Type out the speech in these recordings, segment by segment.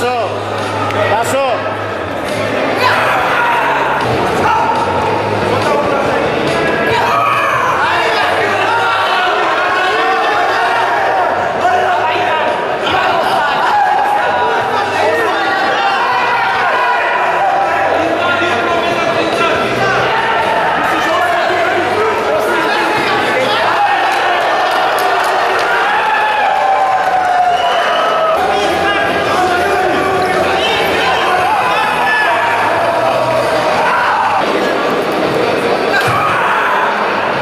So.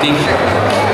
Stop!